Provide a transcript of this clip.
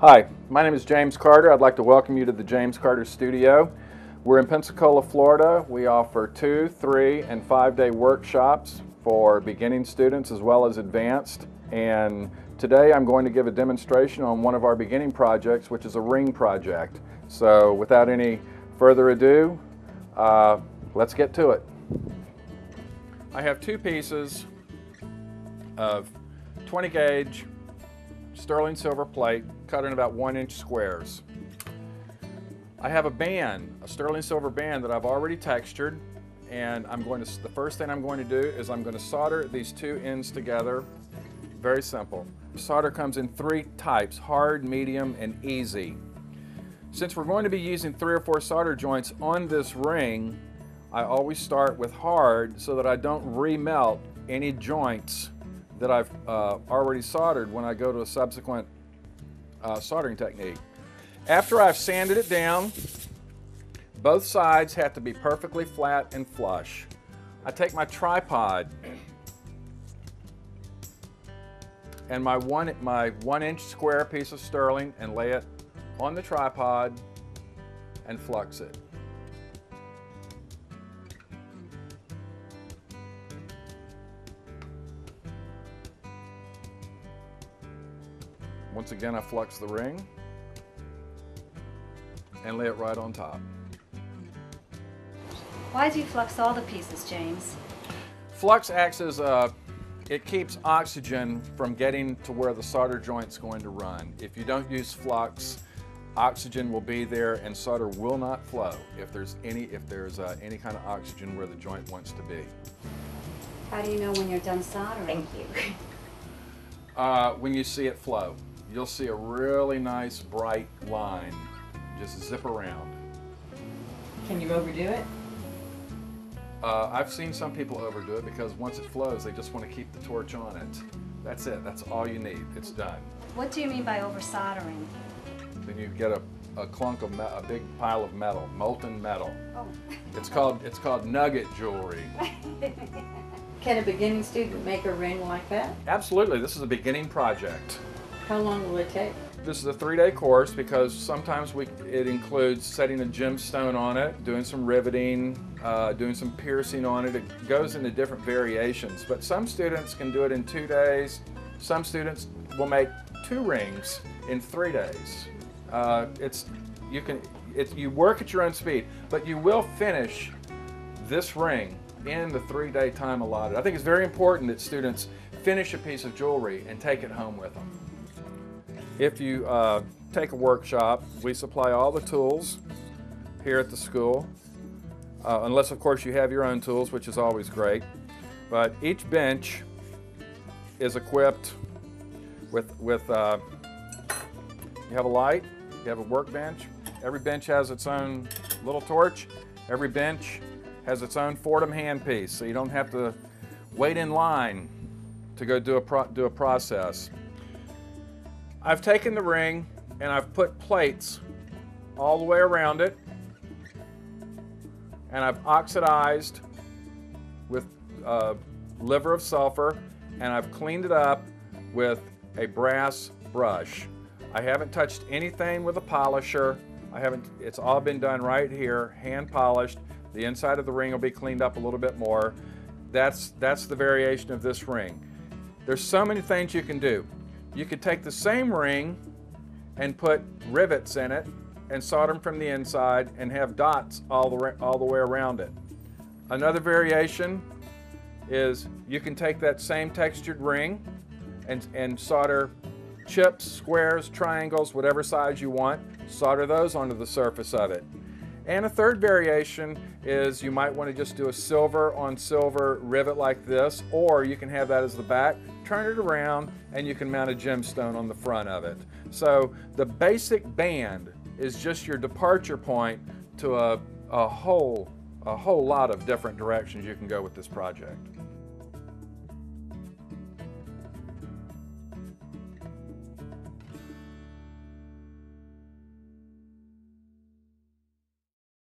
Hi, my name is James Carter. I'd like to welcome you to the James Carter Studio. We're in Pensacola, Florida. We offer two, three, and five day workshops for beginning students as well as advanced. And today I'm going to give a demonstration on one of our beginning projects, which is a ring project. So without any further ado, uh, let's get to it. I have two pieces of 20 gauge sterling silver plate cut in about one inch squares. I have a band, a sterling silver band that I've already textured and I'm going to, the first thing I'm going to do is I'm going to solder these two ends together. Very simple. Solder comes in three types, hard, medium, and easy. Since we're going to be using three or four solder joints on this ring, I always start with hard so that I don't remelt any joints that I've uh, already soldered when I go to a subsequent uh, soldering technique. After I've sanded it down, both sides have to be perfectly flat and flush. I take my tripod and my one, my one inch square piece of sterling and lay it on the tripod and flux it. Once again, I flux the ring and lay it right on top. Why do you flux all the pieces, James? Flux acts as a, it keeps oxygen from getting to where the solder joint's going to run. If you don't use flux, oxygen will be there and solder will not flow if there's any, if there's uh, any kind of oxygen where the joint wants to be. How do you know when you're done soldering? Thank you. Uh, when you see it flow, you'll see a really nice bright line just zip around. Can you overdo it? Uh, I've seen some people overdo it because once it flows, they just want to keep the torch on it. That's it. That's all you need. It's done. What do you mean by over soldering? Then you get a, a clunk of a big pile of metal, molten metal. Oh. It's called it's called nugget jewelry. Can a beginning student make a ring like that? Absolutely. This is a beginning project. How long will it take? This is a three-day course because sometimes we, it includes setting a gemstone on it, doing some riveting, uh, doing some piercing on it. It goes into different variations, but some students can do it in two days. Some students will make two rings in three days. Uh, it's you can it's, you work at your own speed, but you will finish this ring in the three-day time allotted. I think it's very important that students finish a piece of jewelry and take it home with them. If you uh, take a workshop, we supply all the tools here at the school, uh, unless of course you have your own tools, which is always great. But each bench is equipped with, with uh, you have a light, you have a workbench. Every bench has its own little torch. Every bench has its own Foredom handpiece, so you don't have to wait in line to go do a, do a process. I've taken the ring and I've put plates all the way around it and I've oxidized with uh, liver of sulfur and I've cleaned it up with a brass brush. I haven't touched anything with a polisher. I haven't, it's all been done right here, hand polished. The inside of the ring will be cleaned up a little bit more. That's, that's the variation of this ring. There's so many things you can do. You could take the same ring and put rivets in it and solder them from the inside and have dots all the, all the way around it. Another variation is you can take that same textured ring and, and solder chips, squares, triangles, whatever size you want, solder those onto the surface of it. And a third variation is you might want to just do a silver on silver rivet like this, or you can have that as the back, turn it around, and you can mount a gemstone on the front of it. So the basic band is just your departure point to a, a whole a whole lot of different directions you can go with this project.